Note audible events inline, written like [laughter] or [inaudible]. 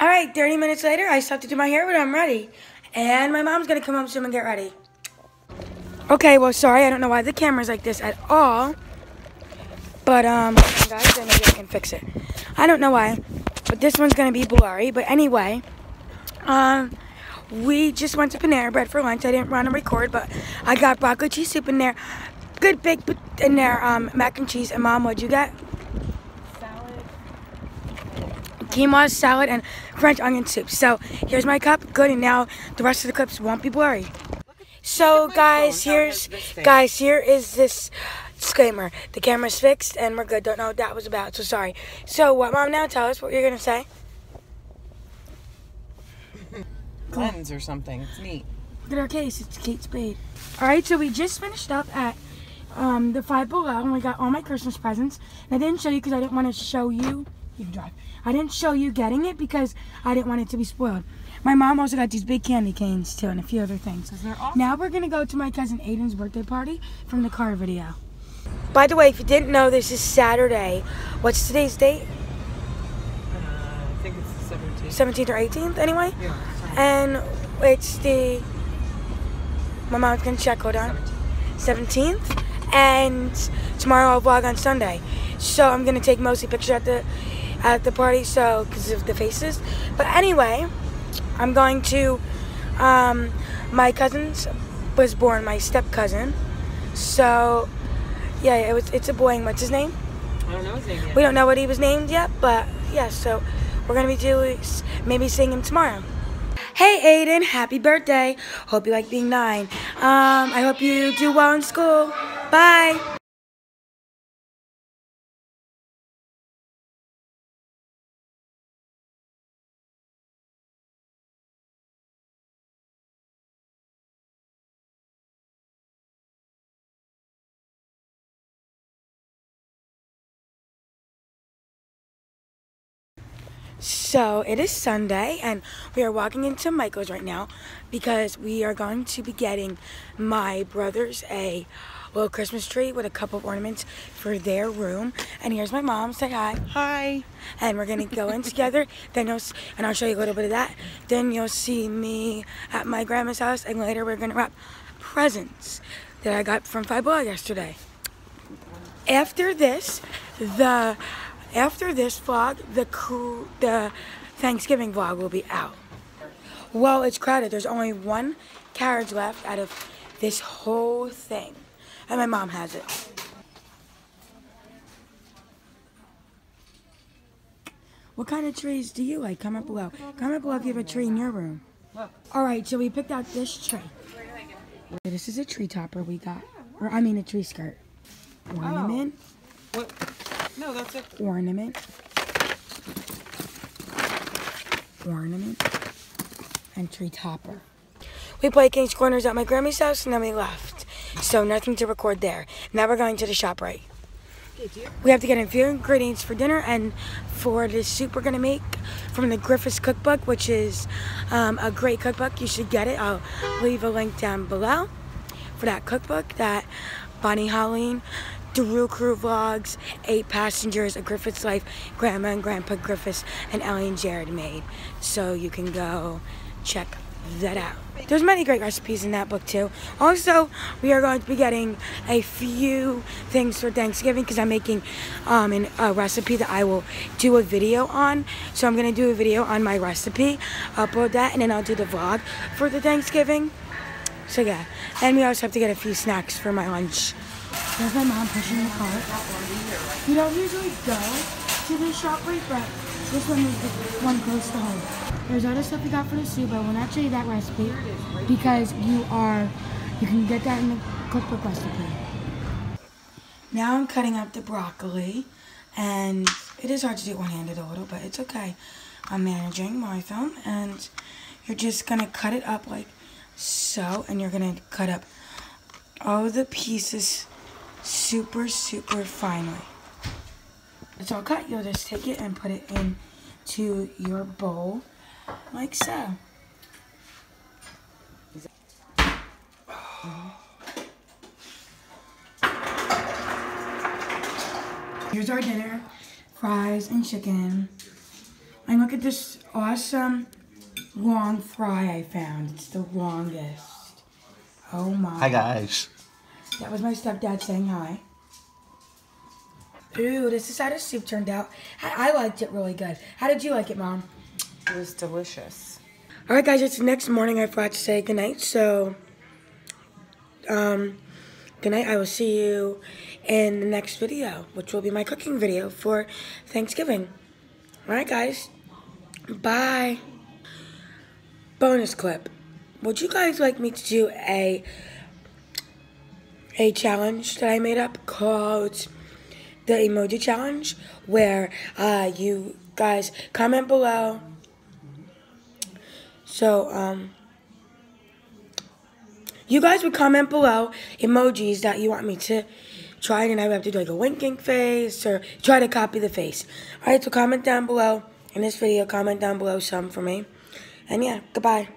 All right, 30 minutes later, I have to do my hair, but I'm ready. And my mom's gonna come home soon and get ready. Okay, well, sorry, I don't know why the camera's like this at all. But, um, guys, then maybe I can fix it. I don't know why, but this one's gonna be blurry. But anyway, um, we just went to Panera Bread for lunch. I didn't want to record, but I got broccoli cheese soup in there. Good big in there, um, mac and cheese. And mom, what'd you get? Quinoa salad and French onion soup. So here's my cup. Good, and now the rest of the clips won't be blurry. So guys, here's guys, here is this disclaimer. The camera's fixed and we're good. Don't know what that was about, so sorry. So what mom now tell us what you're gonna say? [laughs] Lens or something. It's neat. Look at our case, it's Kate Spade. Alright, so we just finished up at um, the Five Below and we got all my Christmas presents. And I didn't show you because I didn't want to show you you can drive. I didn't show you getting it because I didn't want it to be spoiled. My mom also got these big candy canes too and a few other things. Awesome. Now we're gonna go to my cousin Aiden's birthday party from the car video. By the way, if you didn't know, this is Saturday. What's today's date? Uh, I think it's the 17th. 17th or 18th, anyway. Yeah. And it's the. My mom's gonna check. Hold on. 17th. And tomorrow I'll vlog on Sunday. So I'm gonna take mostly pictures at the at the party, so because of the faces. But anyway, I'm going to. Um, my cousin's was born, my step cousin. So, yeah, it was. It's a boy. and What's his name? I don't know his name yet. We don't know what he was named yet, but yeah. So we're gonna be doing maybe seeing him tomorrow. Hey Aiden, happy birthday. Hope you like being nine. Um, I hope you do well in school. Bye. So it is Sunday, and we are walking into Michael's right now because we are going to be getting my brothers a little Christmas tree with a couple of ornaments for their room. And here's my mom. Say hi. Hi. And we're gonna go in together. [laughs] Then you'll s- and I'll show you a little bit of that. Then you'll see me at my grandma's house, and later we're gonna wrap presents that I got from Five yesterday. After this, the after this vlog, the the Thanksgiving vlog will be out. Well, it's crowded. There's only one carriage left out of this whole thing, and my mom has it. What kind of trees do you like? Comment below. Comment below if you have a tree in your room. All right, so we picked out this tree. This is a tree topper we got, or I mean a tree skirt. Ornament, oh. What? No, that's it. ornament, ornament, and tree topper. We played King's Corners at my Grammy's house and then we left. So nothing to record there. Now we're going to the ShopRite. We have to get a few ingredients for dinner and for the soup we're gonna make from the Griffiths cookbook, which is um, a great cookbook. You should get it. I'll leave a link down below for that cookbook that Bonnie Hoellein, the Real Crew Vlogs, Eight Passengers, A Griffiths Life, Grandma and Grandpa Griffiths, and Ellie and Jared made. So you can go check that out. There's many great recipes in that book too. Also, we are going to be getting a few things for Thanksgiving because I'm making um, an, a recipe that I will do a video on. So I'm gonna do a video on my recipe, upload that, and then I'll do the vlog for the Thanksgiving. So yeah, and we also have to get a few snacks for my lunch. There's my mom pushing the cart. We don't usually go to this ShopRite, but this one is the one close to home. There's other stuff we got for the soup. But I show you that recipe because you are you can get that in the cookbook recipe. Now I'm cutting up the broccoli, and it is hard to do it one-handed a little, but it's okay. I'm managing my phone, and you're just gonna cut it up like so, and you're gonna cut up all the pieces super, super finely. It's all cut. You'll just take it and put it into your bowl like so. Here's our dinner. Fries and chicken. And look at this awesome long fry I found. It's the longest. Oh my. Hi guys. That was my stepdad saying hi. Ooh, this is how the soup turned out. I, I liked it really good. How did you like it, Mom? It was delicious. All right, guys, it's the next morning. I forgot to say goodnight, so um, good night. I will see you in the next video, which will be my cooking video for Thanksgiving. All right, guys. Bye. Bonus clip. Would you guys like me to do a a challenge that I made up called the emoji challenge where uh, you guys comment below so um you guys would comment below emojis that you want me to try and I would have to do like a winking face or try to copy the face. Alright, so comment down below in this video, comment down below some for me. And yeah, goodbye.